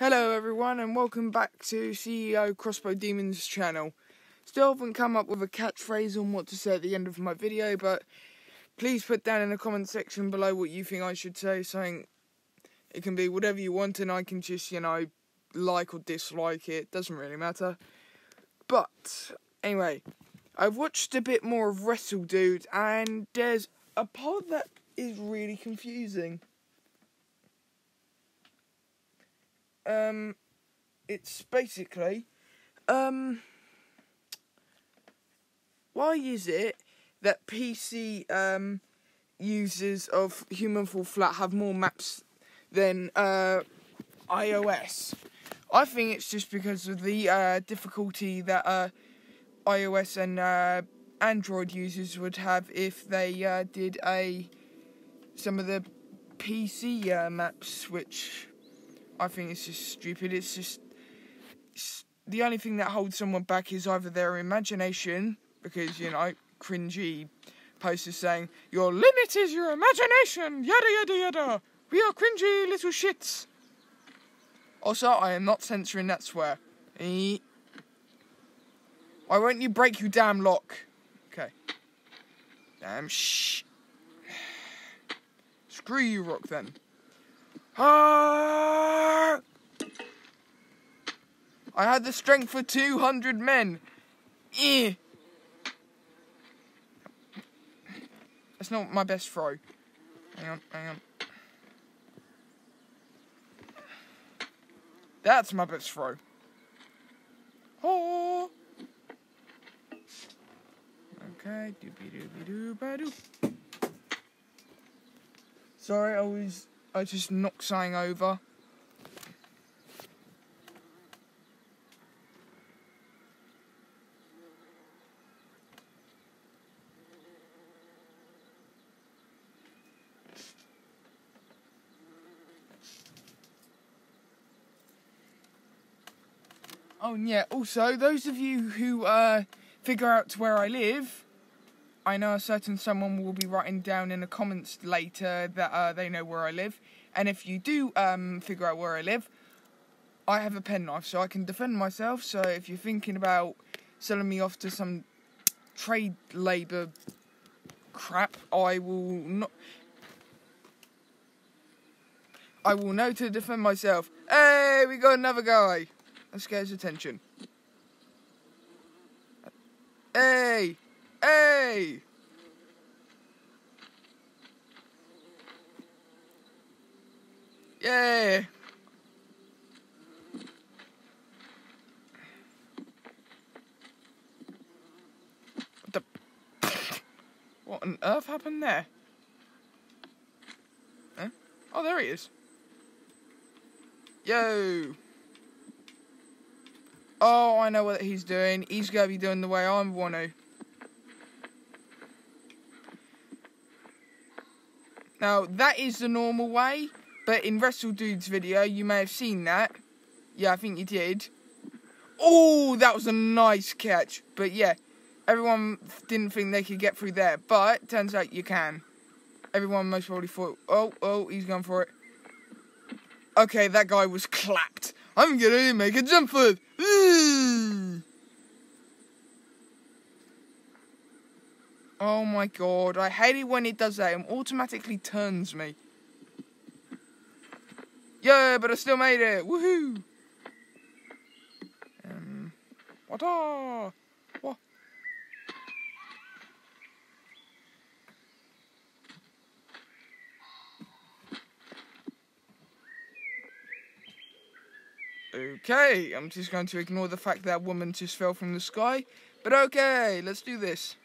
Hello everyone and welcome back to CEO Crossbow Demons channel. Still haven't come up with a catchphrase on what to say at the end of my video, but please put down in the comment section below what you think I should say. Something it can be whatever you want and I can just, you know, like or dislike it. Doesn't really matter. But anyway, I've watched a bit more of Wrestle Dude and there's a part that is really confusing. Um, it's basically, um, why is it that PC um, users of Human Fall Flat have more maps than uh, iOS? I think it's just because of the uh, difficulty that uh, iOS and uh, Android users would have if they uh, did a some of the PC uh, maps, which I think it's just stupid. It's just it's, the only thing that holds someone back is either their imagination, because you know, cringy posters saying your limit is your imagination, yada yada yada. We are cringy little shits. Also, I am not censoring that swear. Why won't you break, you damn lock? Okay. Damn shh. Screw you, Rock, then. Ah! I had the strength for 200 men. Eh. That's not my best throw. Hang on, hang on. That's my best throw. Oh. Okay, doobie doobie doo. Sorry, I was I just knocked something over. Oh, and yeah, also, those of you who uh, figure out where I live, I know a certain someone will be writing down in the comments later that uh, they know where I live. And if you do um, figure out where I live, I have a penknife so I can defend myself. So if you're thinking about selling me off to some trade labour crap, I will not. I will know to defend myself. Hey, we got another guy. Get his attention. Hey! Hey! Yeah! What the... What on earth happened there? Huh? Oh, there he is. Yo! Oh, I know what he's doing. He's to be doing the way I want to. Now, that is the normal way, but in Wrestle Dude's video, you may have seen that. Yeah, I think you did. Oh, that was a nice catch. But yeah, everyone didn't think they could get through there, but turns out you can. Everyone most probably thought, oh, oh, he's going for it. Okay, that guy was clapped. I'm gonna make a jump flip. Oh my god, I hate it when it does that. It automatically turns me. Yeah, but I still made it. Woohoo! Um, what? What? Okay, I'm just going to ignore the fact that woman just fell from the sky. But okay, let's do this.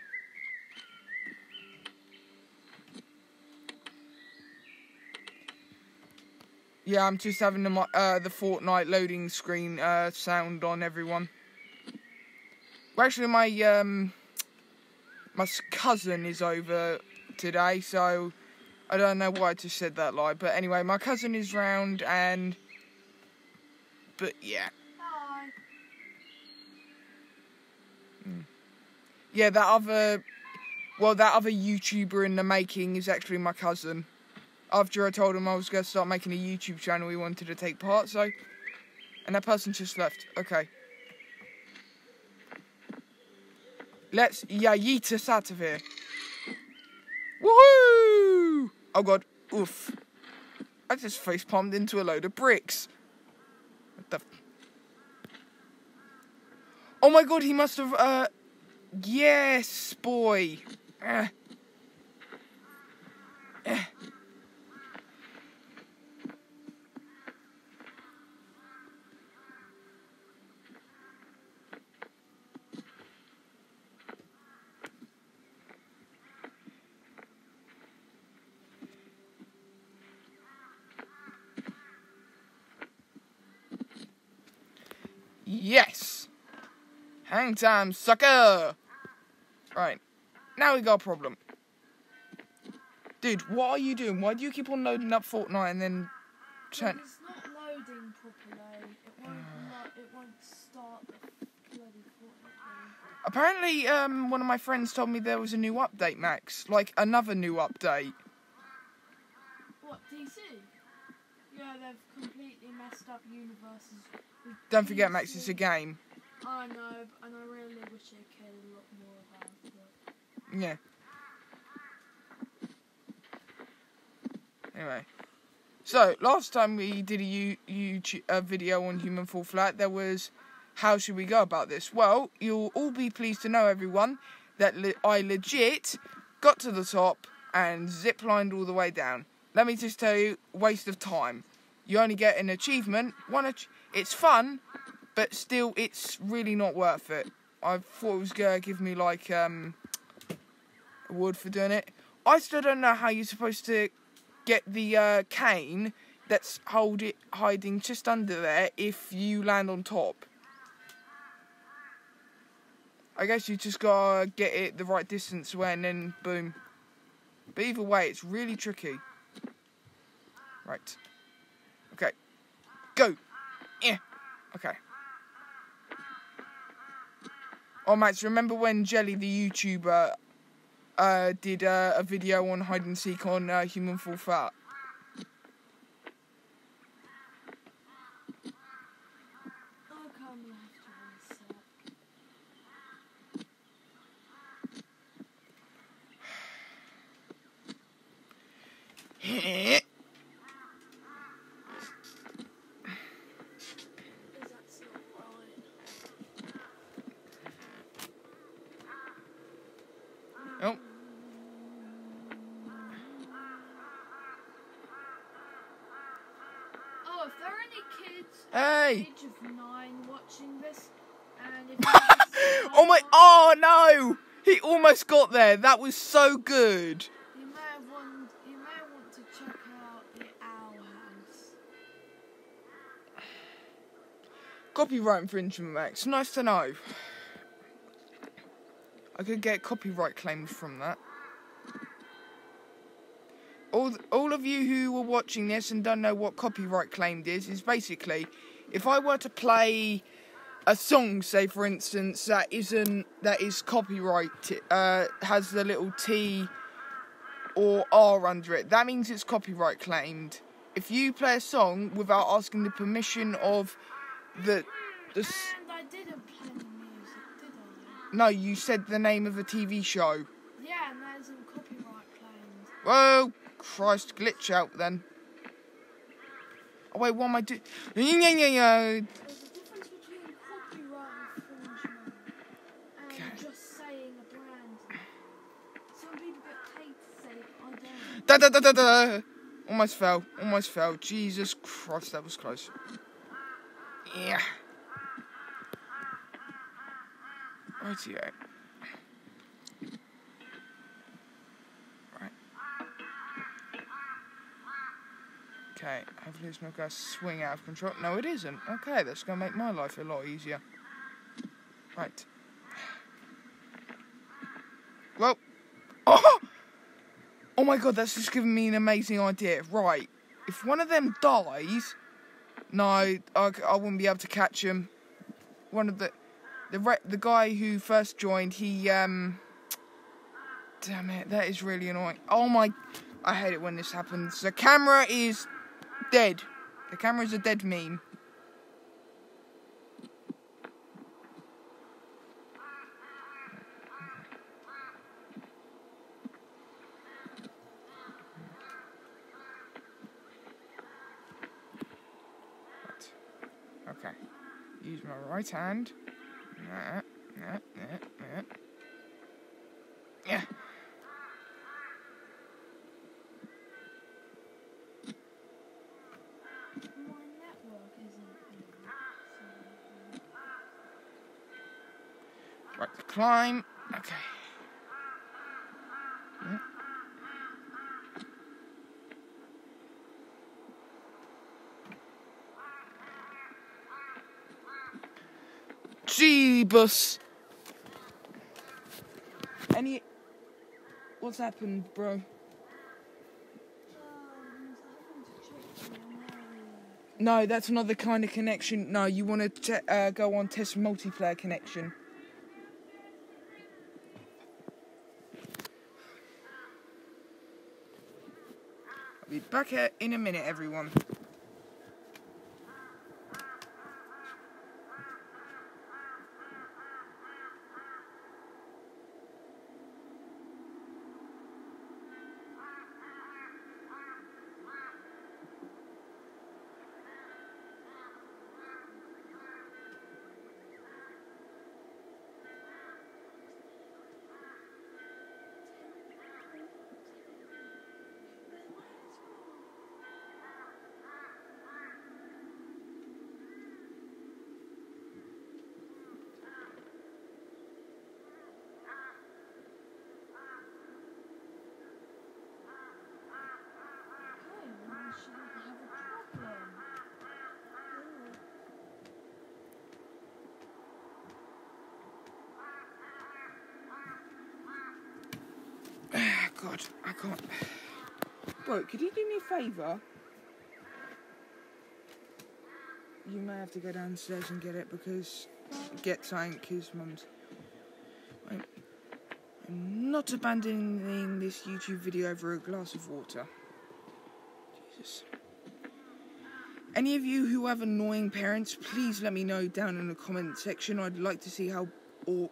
Yeah, I'm just having the uh, the Fortnite loading screen uh, sound on everyone. Well, actually, my um, my cousin is over today, so I don't know why I just said that lie. But anyway, my cousin is round, and but yeah. Hi. Mm. Yeah, that other, well, that other YouTuber in the making is actually my cousin after I told him I was going to start making a YouTube channel, he wanted to take part, so And that person just left. Okay. Let's yeet us out of here. Woohoo! Oh god. Oof. I just face palmed into a load of bricks. What the? Oh my god, he must have. Uh, yes, boy. Eh. Eh. Yes! Hang time, sucker! Right. Now we got a problem. Dude, what are you doing? Why do you keep on loading up Fortnite and then turn. It's not loading properly. It won't, lo- it won't start the bloody Fortnite. Apparently, um, one of my friends told me there was a new update, Max. Like, another new update. What, DC? Yeah, they've completely messed up universes. Don't forget, Max, it's a game. I know, and I really wish they cared a lot more about it. Yeah. Anyway. So, last time we did a YouTube video on Human Fall Flat, there was how should we go about this? Well, you'll all be pleased to know, everyone, that le- I legit got to the top and ziplined all the way down. Let me just tell you, waste of time. You only get an achievement. One, ach- it's fun, but still, it's really not worth it. I thought it was gonna give me like um award for doing it. I still don't know how you're supposed to get the uh, cane that's hold it hiding just under there if you land on top. I guess you just gotta get it the right distance away and then boom. But either way, it's really tricky. Right. Okay. Go. Yeah. Okay. Oh, Max, remember when Jelly, the YouTuber, uh, did uh, a video on hide and seek on uh, Human Fall Flat? Okay, I'm gonna have to reset. Because that's not right. oh. Oh, if there are any kids Hey! age of nine watching this, and if you Oh my! Oh no! He almost got there. That was so good. You may want, you may want to check out the Owl House. Copyright infringement, Max. Nice to know. I could get copyright claims from that. All, all of you who are watching this and don't know what copyright claimed is, is basically if I were to play a song, say for instance, that isn't that is copyright, uh, has the little T or R under it, that means it's copyright claimed. If you play a song without asking the permission of the the s- And I didn't play the music, did I? no, you said the name of a TV show. Yeah, and that isn't copyright claimed. Oh, Christ, glitch out then. Oh wait, what am I doing? There's a difference between copyright infringement and Okay. just saying a brand. Some people get paid to say it, I don't. Da da da da da. Almost fell. Almost fell. Jesus Christ, that was close. Yeah. Rightio. Okay, hopefully it's not going to swing out of control. No, it isn't. Okay, that's going to make my life a lot easier. Right. Well. Oh! Oh my god, that's just given me an amazing idea. Right, if one of them dies, no, I, I wouldn't be able to catch him. One of the, the the guy who first joined, he um. Damn it, that is really annoying. Oh my, I hate it when this happens. The camera is Dead. The camera's a dead meme. Okay. Use my right hand. Nah, nah, nah, nah. Yeah. Climb. Okay. Yeah. Jeebus. Any. What's happened, bro? No, that's another kind of connection. No, you want to uh, go on test multiplayer connection. I'll be back here in a minute, everyone. God, I can't. Bro, could you do me a favour? You may have to go downstairs and get it because get something because mum's. I'm, not abandoning this YouTube video over a glass of water. Jesus. Any of you who have annoying parents, please let me know down in the comment section. I'd like to see how or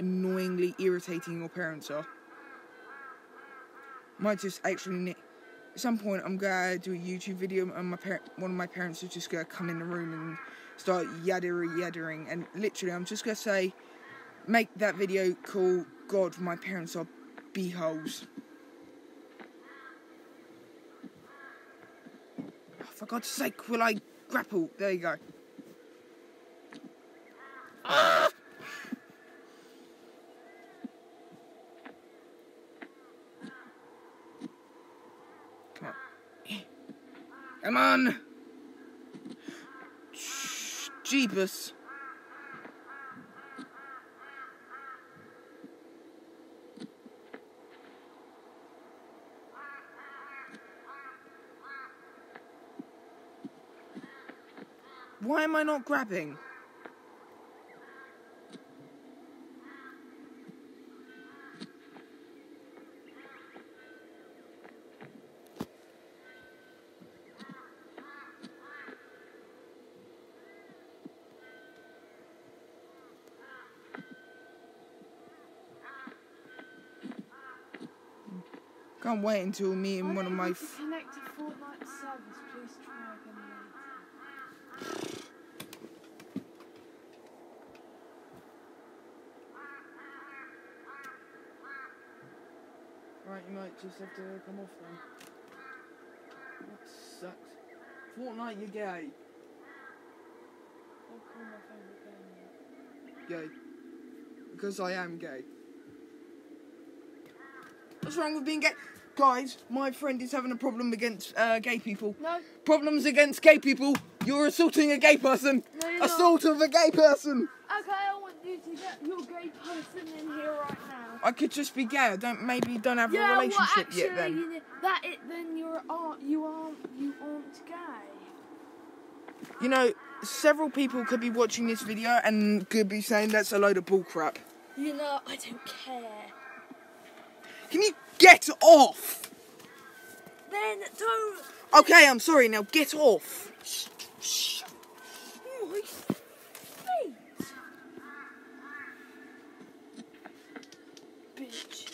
annoyingly irritating your parents are. Might just actually at some point I'm gonna do a YouTube video and my parent, one of my parents is just gonna come in the room and start yadder yaddering and literally I'm just gonna say, make that video called God, my parents are beeholes. Oh, for God's sake, will I grapple? There you go. Come on! Shh, Jeebus. Why am I not grabbing? Can't wait until me and one of my. F- connect to Fortnite service. Please try again later. right, you might just have to come off then. That sucks. Fortnite, you're gay. I'll call my favourite game. Gay. Because I am gay. What's wrong with being gay? Guys, my friend is having a problem against uh, gay people. No, Problems against gay people. You're assaulting a gay person. no, you're not. Assault of a gay person. Okay, I want you to get your gay person in here right now. I could just be gay. I don't maybe don't have yeah, a relationship well, actually, yet. Then you- that it, then you're aren't you aren't you aren't gay. you know, several people could be watching this video and could be saying that's a load of bullcrap. You know, I don't care. Can you get off? Then don't. Okay, I'm sorry. Now get off. My feet. Bitch.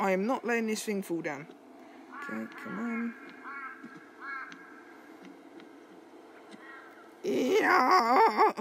I am not letting this thing fall down. Okay, come on. Yeah.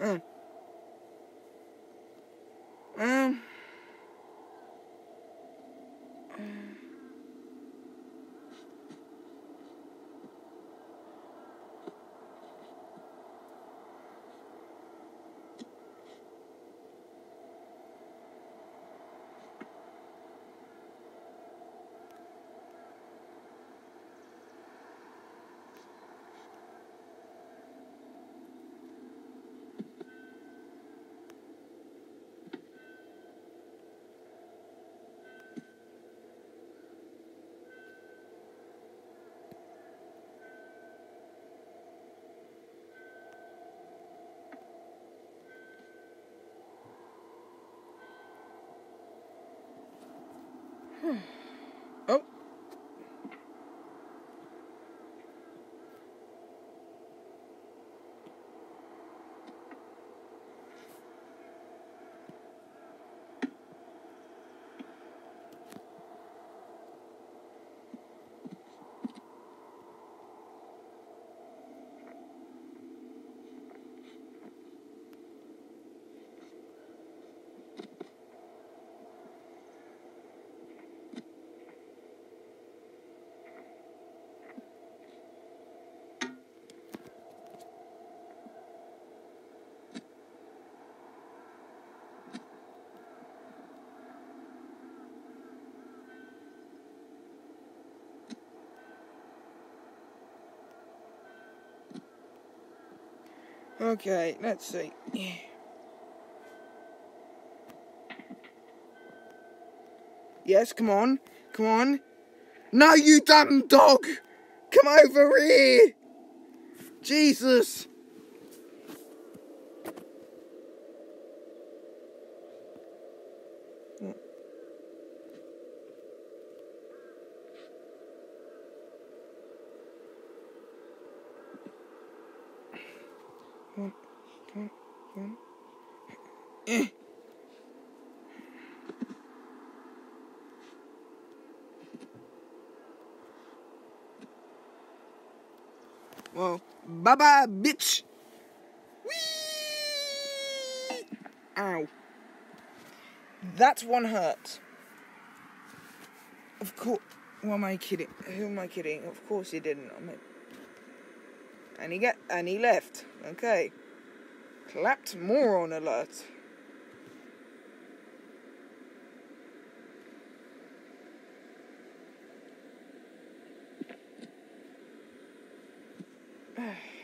Mm. Oh. Okay, let's see. Yes, come on. Come on. No, you dumb dog! Come over here! Jesus! Eh. Well, bye bye, bitch. Ow. That one hurt. Of course. Who am I kidding? Who am I kidding? Of course he didn't. I mean, and he get and he left. Okay. Clapped moron alert.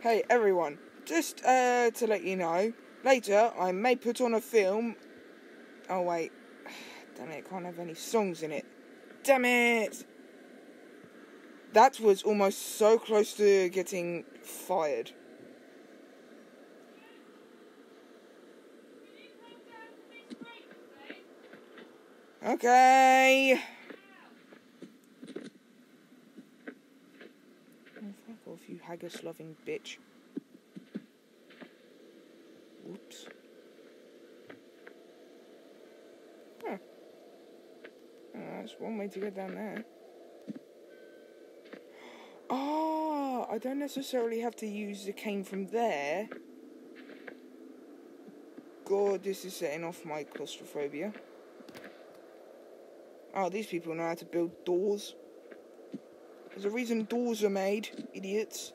Hey everyone, just uh, to let you know, later I may put on a film. Oh wait, damn it, can't have any songs in it. Damn it! That was almost so close to getting fired. Okay. haggis loving bitch. Whoops. Huh. Oh, that's one way to get down there. Oh, I don't necessarily have to use the cane from there. God, this is setting off my claustrophobia. Oh, these people know how to build doors. There's a reason doors are made, idiots.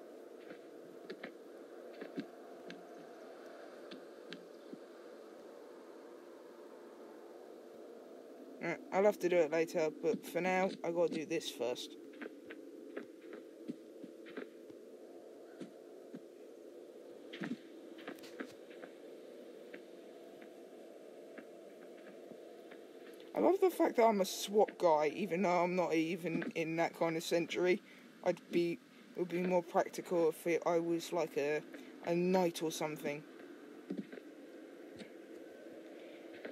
I'll have to do it later, but for now, I gotta do this first. I love the fact that I'm a SWAT guy, even though I'm not even in that kind of century. I'd be it would be more practical if it, I was like a a knight or something.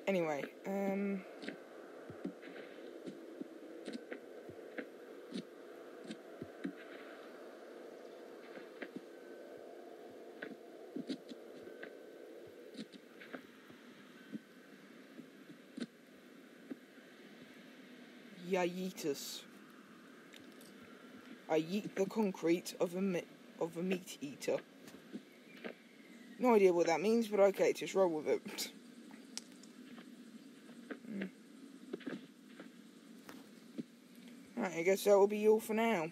Anyway, um. Yaitus. I eat the concrete of a of a meat eater. No idea what that means, but okay, just roll with it. Mm. Right, I guess that will be all for now.